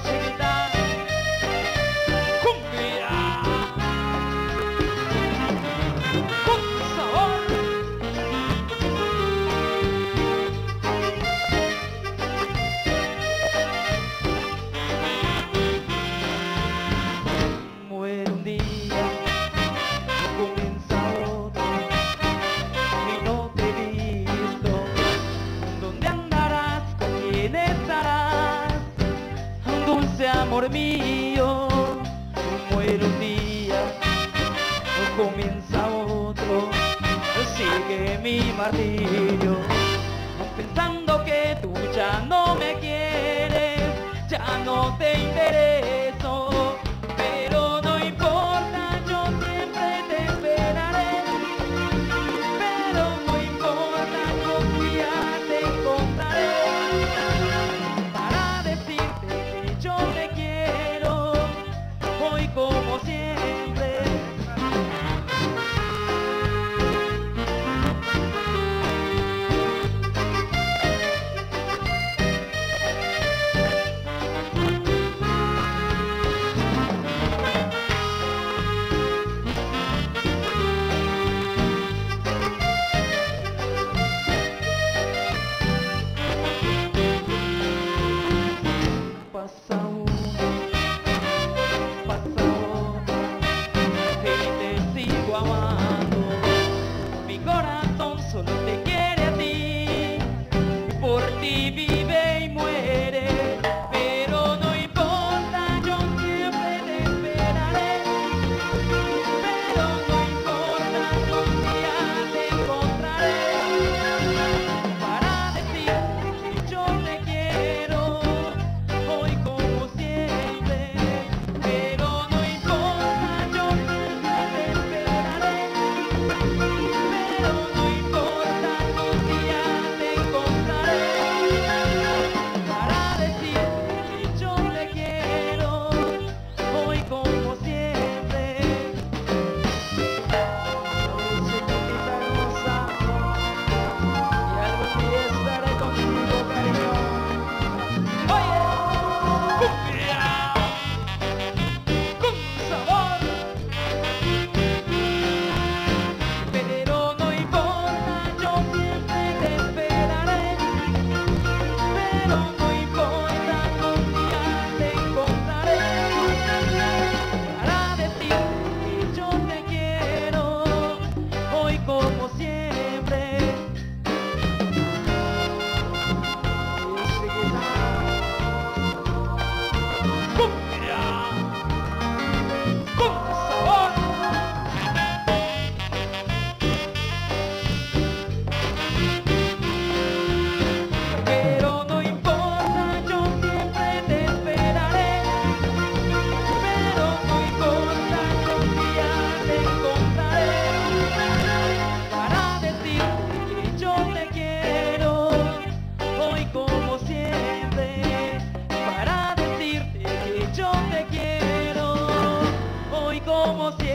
possibilidade. Amor mío, muere un día, comienza otro, sigue mi martillo, pensando que tú ya no me quieres, ya no te interesa. como